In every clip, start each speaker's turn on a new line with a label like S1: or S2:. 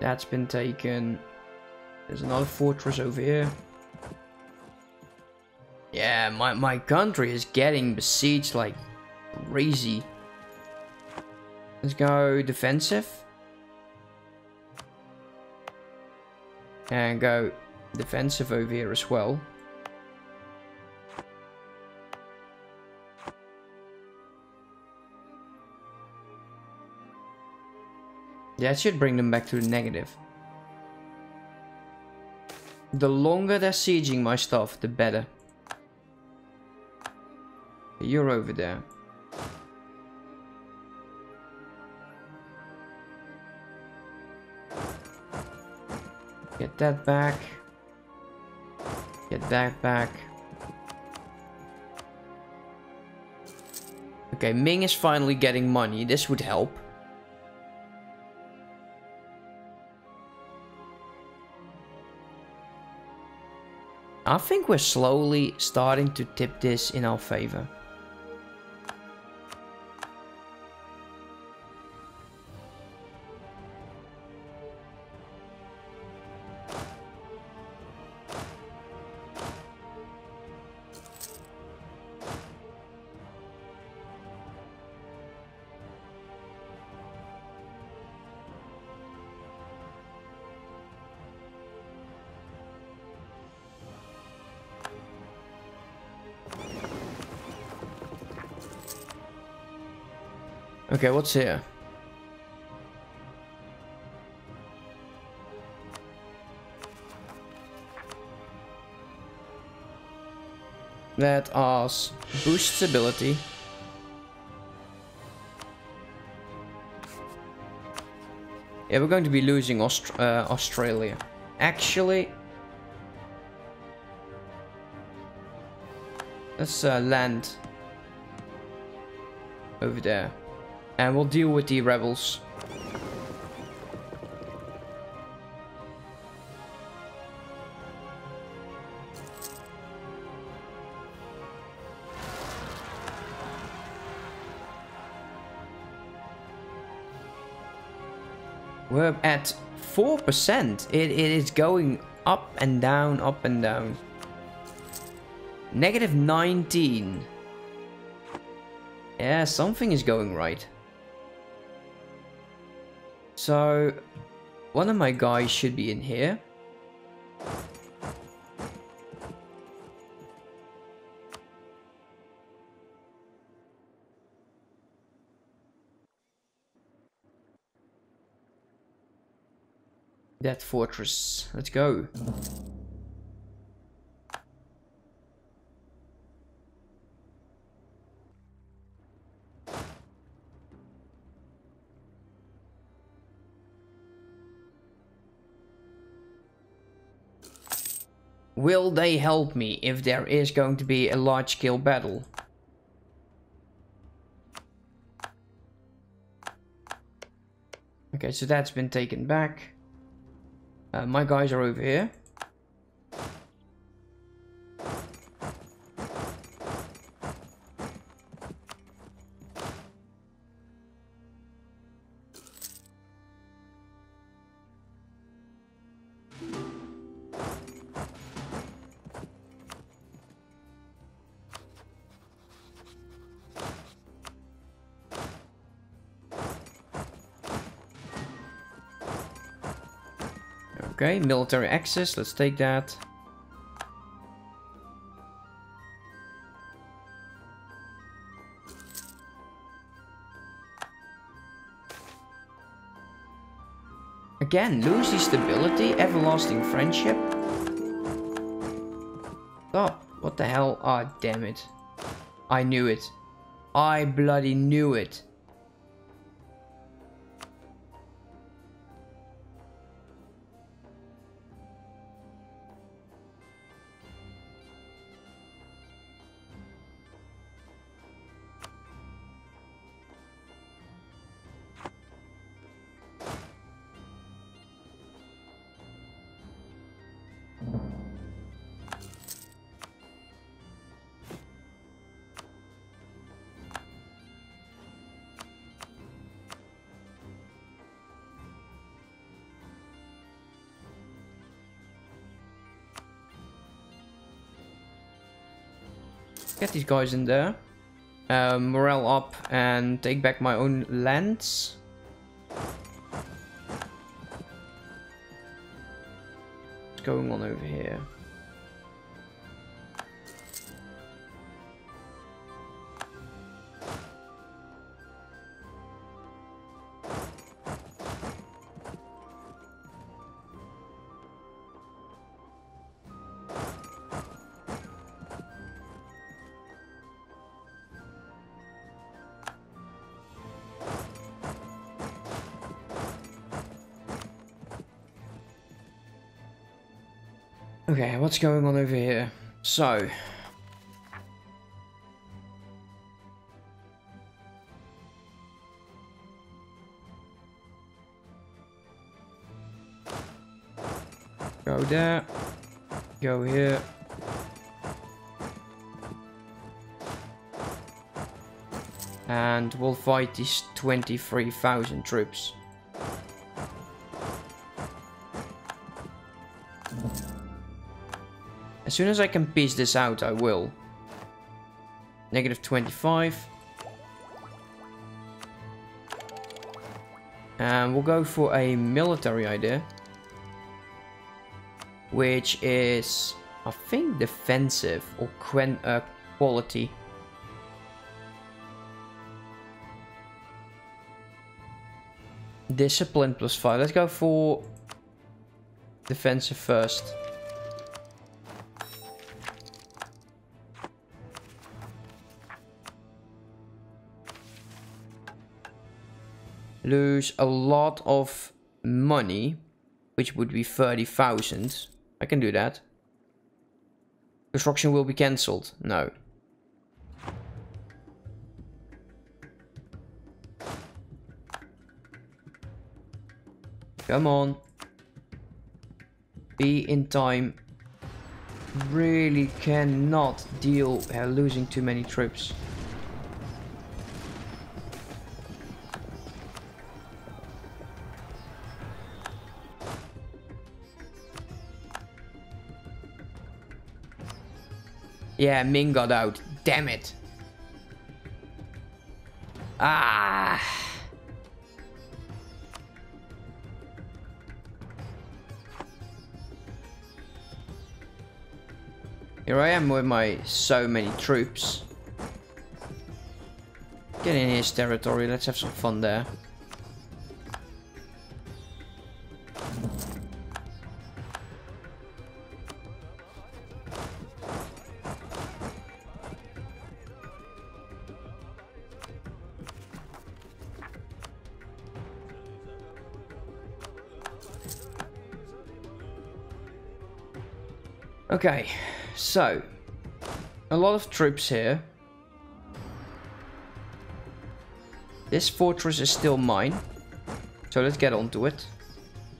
S1: That's been taken. There's another fortress over here. Yeah, my, my country is getting besieged like crazy. Let's go defensive. And go defensive over here as well. It should bring them back to the negative. The longer they're sieging my stuff, the better. You're over there. Get that back. Get that back. Okay, Ming is finally getting money. This would help. I think we're slowly starting to tip this in our favor. Okay, what's here? That us boosts ability. Yeah, we're going to be losing Aust uh, Australia. Actually, let's uh, land over there. And we'll deal with the rebels. We're at 4%. It, it is going up and down, up and down. Negative 19. Yeah, something is going right. So, one of my guys should be in here. That fortress. Let's go. Will they help me if there is going to be a large-scale battle? Okay, so that's been taken back. Uh, my guys are over here. Okay, military access, let's take that. Again, lose the stability, everlasting friendship. Oh, what the hell? Ah, oh, damn it. I knew it. I bloody knew it. Get these guys in there. Uh, morale up and take back my own lands. What's going on over here? What's going on over here? So... Go there. Go here. And we'll fight these 23,000 troops. As soon as I can peace this out, I will. Negative 25. And we'll go for a military idea. Which is, I think, defensive or uh, quality. Discipline plus 5. Let's go for defensive first. Lose a lot of money, which would be 30,000. I can do that. Construction will be cancelled. No. Come on. Be in time. Really cannot deal losing too many troops. Yeah, Ming got out. Damn it. Ah. Here I am with my so many troops. Get in his territory, let's have some fun there. Okay, so a lot of troops here. This fortress is still mine. So let's get onto it.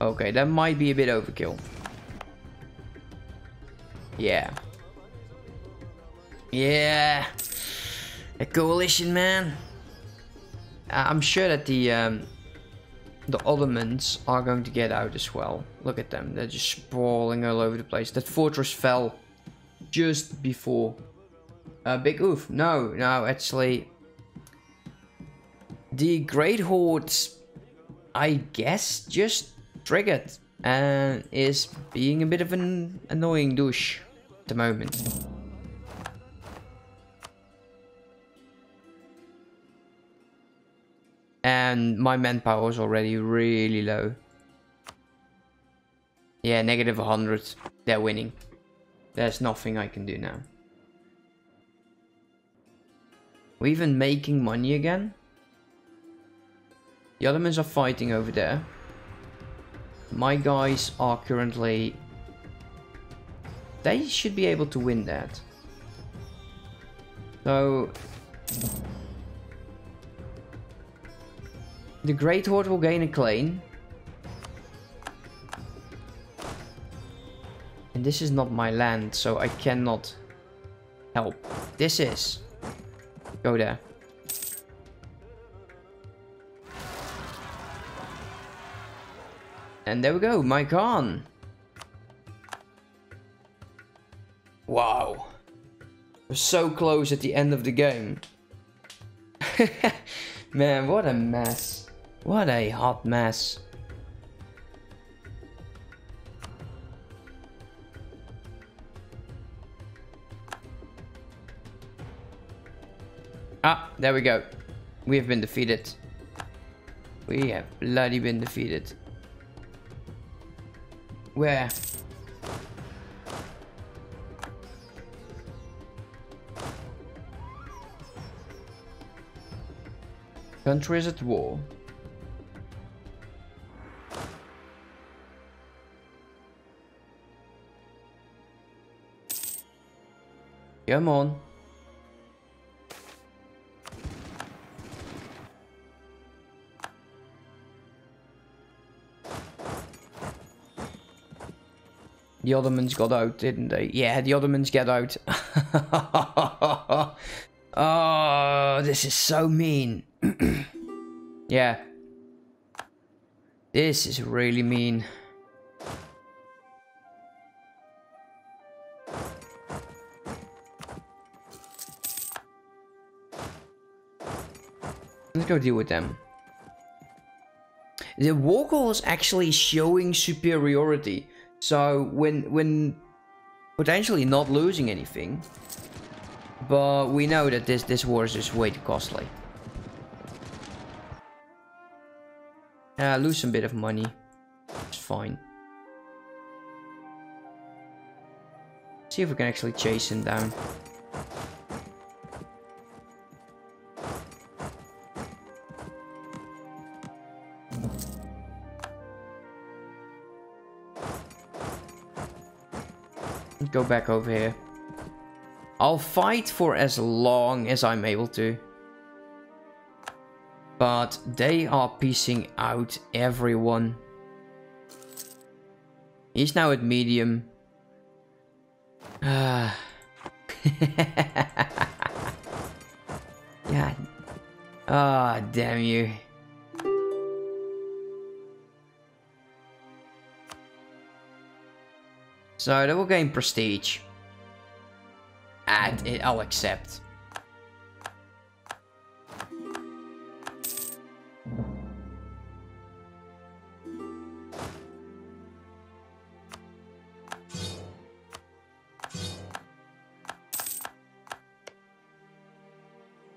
S1: Okay, that might be a bit overkill. Yeah. Yeah. A coalition, man. I'm sure that the um, the Ottomans are going to get out as well. Look at them. They're just sprawling all over the place. That fortress fell just before. Uh, Big Oof. No, no, actually. The Great Hordes, I guess, just triggered. And is being a bit of an annoying douche at the moment. And my manpower is already really low. Yeah, negative 100. They're winning. There's nothing I can do now. We're even making money again. The Ottomans are fighting over there. My guys are currently... They should be able to win that. So... The Great Horde will gain a claim. And this is not my land, so I cannot help. This is. Go there. And there we go, my Khan. Wow. We're so close at the end of the game. Man, what a mess. What a hot mess. Ah, there we go. We have been defeated. We have bloody been defeated. Where? Country is at war. Come on. The Ottomans got out, didn't they? Yeah, the Ottomans get out. oh, this is so mean. yeah. This is really mean. Let's go deal with them. The war is actually showing superiority. So when when potentially not losing anything, but we know that this this war is just way too costly. Yeah, lose some bit of money. It's fine. See if we can actually chase him down. Go back over here. I'll fight for as long as I'm able to. But they are piecing out everyone. He's now at medium. Ah. yeah. Ah, oh, damn you. So they will gain prestige. And it, I'll accept.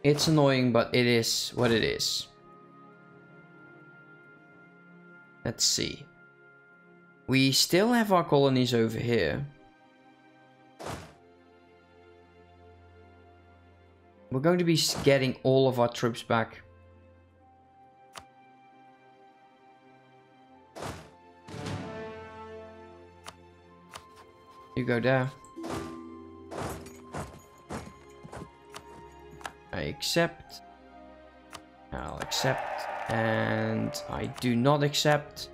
S1: It's annoying, but it is what it is. Let's see. We still have our colonies over here. We're going to be getting all of our troops back. You go there. I accept. I'll accept. And I do not accept.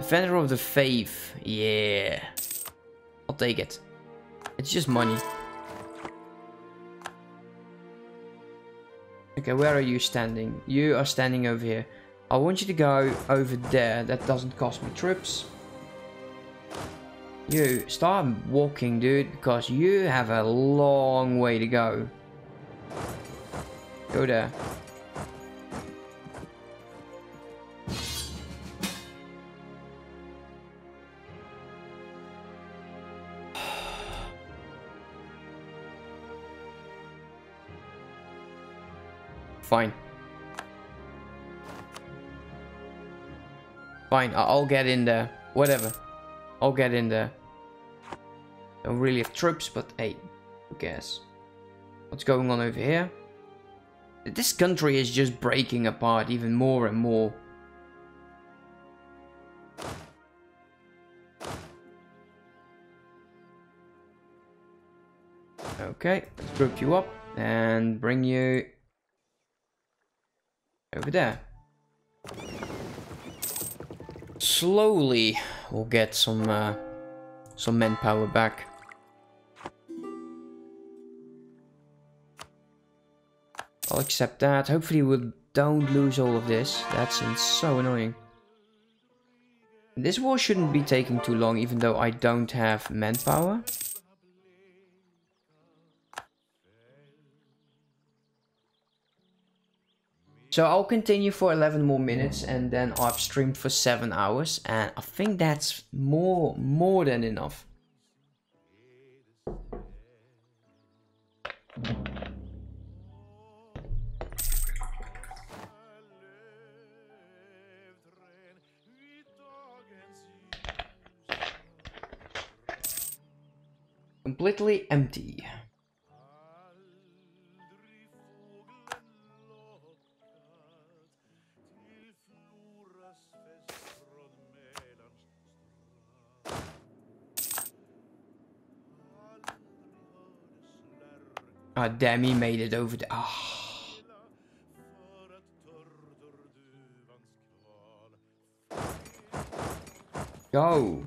S1: Defender of the Faith. Yeah. I'll take it. It's just money. Okay, where are you standing? You are standing over here. I want you to go over there. That doesn't cost me trips. You, start walking, dude, because you have a long way to go. Go there. Fine. Fine, I'll get in there. Whatever. I'll get in there. Don't really have troops, but hey, who cares? What's going on over here? This country is just breaking apart even more and more. Okay, let's group you up and bring you over there. Slowly, we'll get some uh, some manpower back. I'll accept that. Hopefully we don't lose all of this. That's so annoying. This war shouldn't be taking too long, even though I don't have manpower. So I'll continue for 11 more minutes and then I've streamed for 7 hours and I think that's more more than enough. Completely empty. Ah, oh, damn, he made it over the... Oh. Go.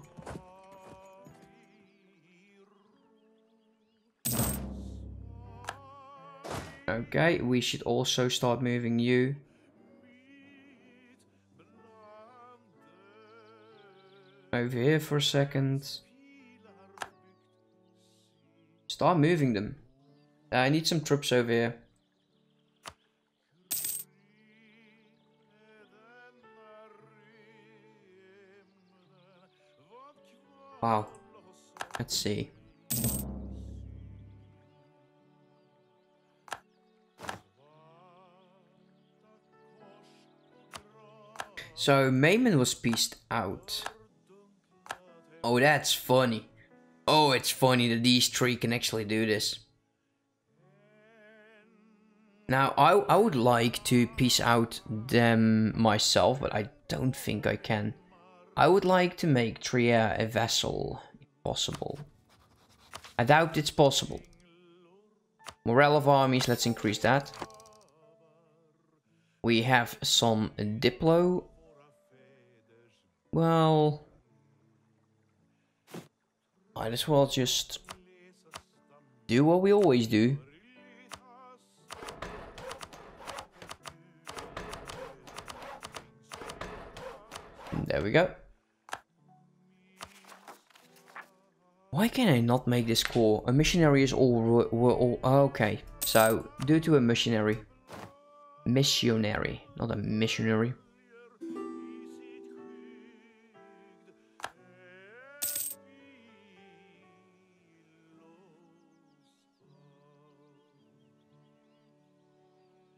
S1: Okay, we should also start moving you. Over here for a second. Start moving them. Uh, I need some troops over here. Wow. Let's see. So Mayman was pieced out. Oh, that's funny. Oh, it's funny that these three can actually do this. Now, I, I would like to peace out them myself, but I don't think I can. I would like to make Trier a vassal, if possible. I doubt it's possible. Morale of armies, let's increase that. We have some Diplo well... Might as well just do what we always do. There we go. Why can I not make this core? A missionary is all, all oh, okay. So, due to a missionary. Missionary, not a missionary.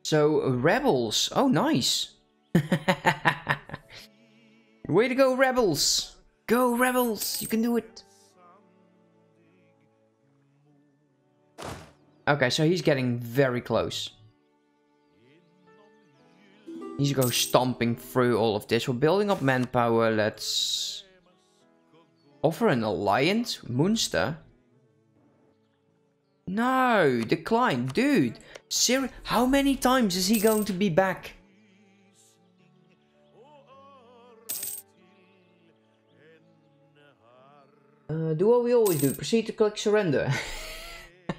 S1: So, Rebels. Oh, nice. Way to go, Rebels. Go, Rebels. You can do it. Okay, so he's getting very close. He's going stomping through all of this. We're building up manpower. Let's offer an alliance. Munster. No, decline, dude. Sir, how many times is he going to be back? Uh, do what we always do. Proceed to click surrender.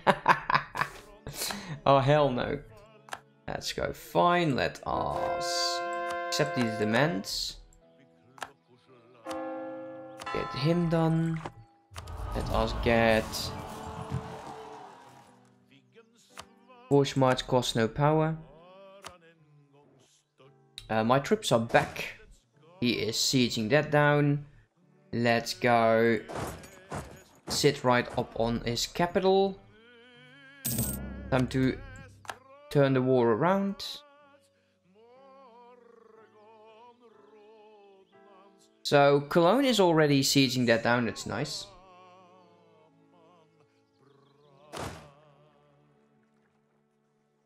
S1: oh, hell no. Let's go. Fine, let us accept these demands. Get him done. Let us get Force march costs no power. Uh, my troops are back. He is sieging that down. Let's go sit right up on his capital. Time to turn the war around. So Cologne is already sieging that down, that's nice.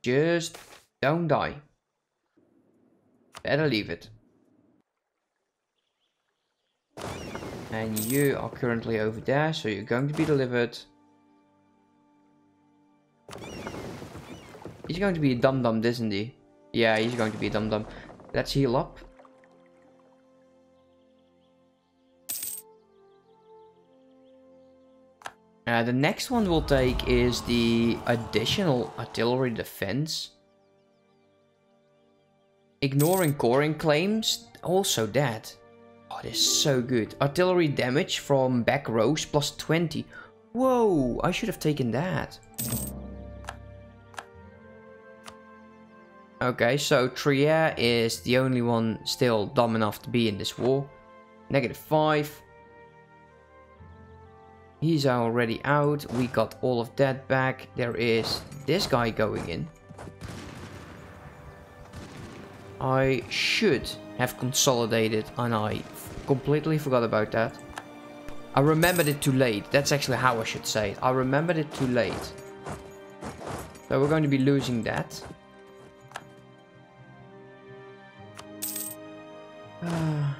S1: Just don't die. Better leave it. And you are currently over there, so you're going to be delivered. He's going to be a dum-dum, isn't he? Yeah, he's going to be a dum-dum. Let's heal up. Uh, the next one we'll take is the additional artillery defense. Ignoring coring claims, also that. Oh, this is so good. Artillery damage from back rows plus 20. Whoa, I should have taken that. Okay, so Trier is the only one still dumb enough to be in this war. Negative 5. He's already out. We got all of that back. There is this guy going in. I should have consolidated and I completely forgot about that. I remembered it too late. That's actually how I should say it. I remembered it too late. So we're going to be losing that.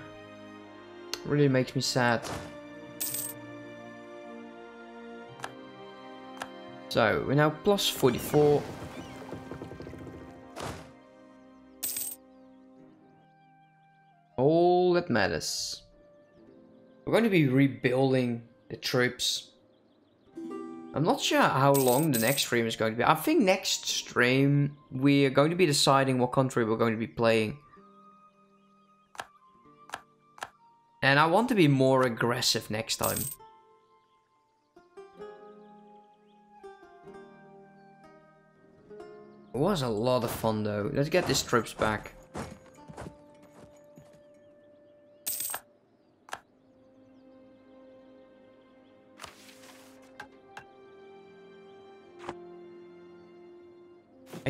S1: really makes me sad. So, we're now plus 44. Matters. We're going to be rebuilding the troops. I'm not sure how long the next stream is going to be. I think next stream we are going to be deciding what country we're going to be playing. And I want to be more aggressive next time. It was a lot of fun though. Let's get these troops back.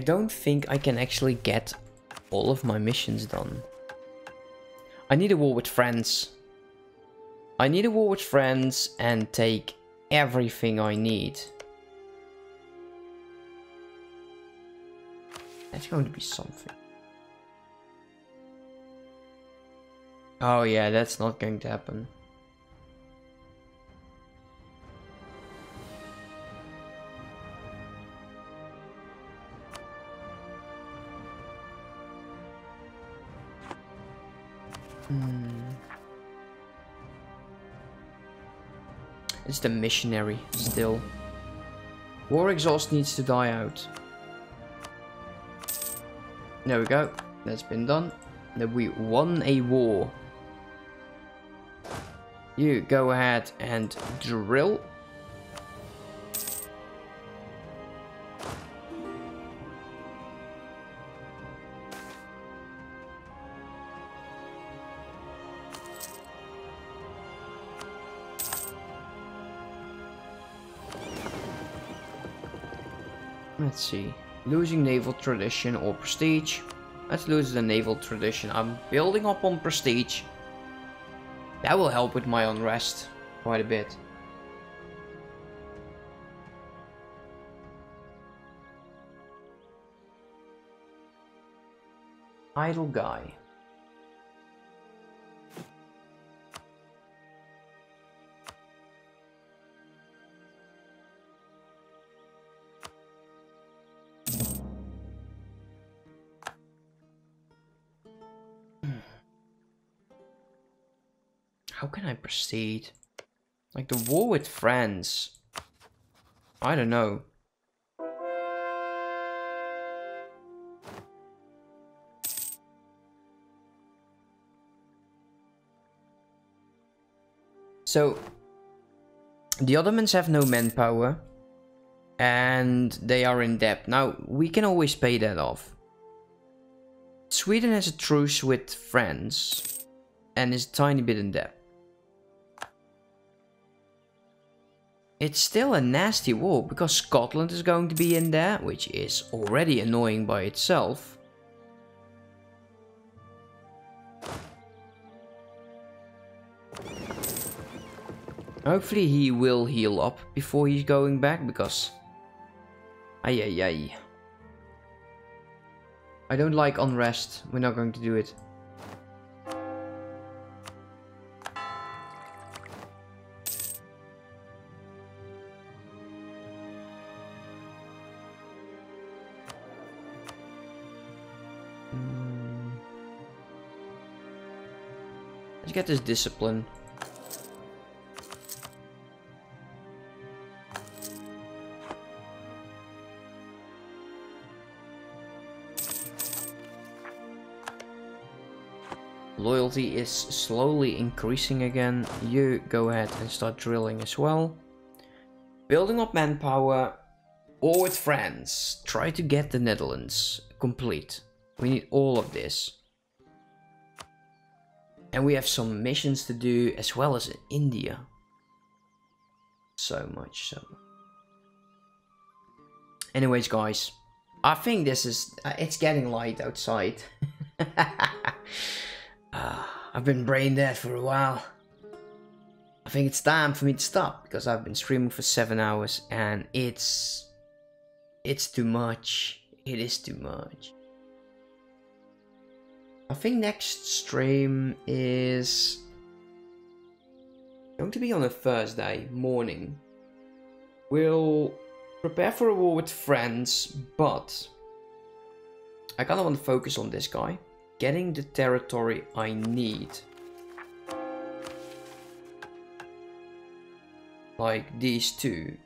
S1: I don't think I can actually get all of my missions done. I need a war with friends. I need a war with friends and take everything I need. That's going to be something. Oh yeah, that's not going to happen. Hmm. It's the missionary still. War exhaust needs to die out. There we go. That's been done. Then we won a war. You go ahead and drill. Let's see. Losing naval tradition or prestige. Let's lose the naval tradition. I'm building up on prestige. That will help with my unrest quite a bit. Idle guy. How can I proceed? Like the war with France. I don't know. So, the Ottomans have no manpower and they are in debt. Now, we can always pay that off. Sweden has a truce with France and is a tiny bit in debt. It's still a nasty war because Scotland is going to be in there, which is already annoying by itself. Hopefully he will heal up before he's going back because... Ay ay ay. I don't like unrest, we're not going to do it. Let's get this discipline. Loyalty is slowly increasing again. You go ahead and start drilling as well. Building up manpower. Or with friends. Try to get the Netherlands complete. We need all of this. And we have some missions to do as well as in India. So much so. Anyways, guys, I think this is, uh, it's getting light outside. uh, I've been brain dead for a while. I think it's time for me to stop because I've been streaming for seven hours and it's, it's too much. It is too much. I think next stream is going to be on a Thursday morning. We'll prepare for a war with friends, but I kind of want to focus on this guy. Getting the territory I need. Like these two.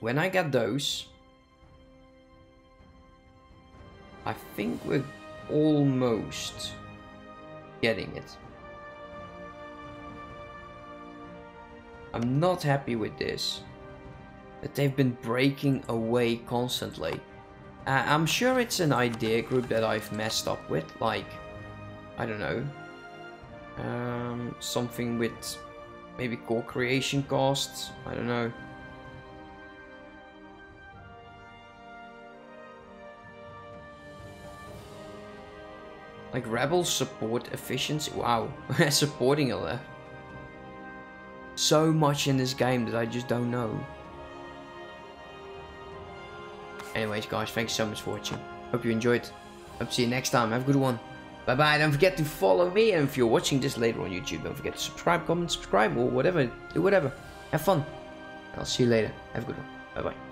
S1: When I get those, I think we're almost getting it. I'm not happy with this. That they've been breaking away constantly. Uh, I'm sure it's an idea group that I've messed up with, like, I don't know, um, something with maybe core creation costs, I don't know. Like rebel support efficiency. Wow, supporting a lot. So much in this game that I just don't know. Anyways, guys, thanks so much for watching. Hope you enjoyed. Hope to see you next time. Have a good one. Bye bye. Don't forget to follow me. And if you're watching this later on YouTube, don't forget to subscribe, comment, subscribe, or whatever. Do whatever. Have fun. I'll see you later. Have a good one. Bye bye.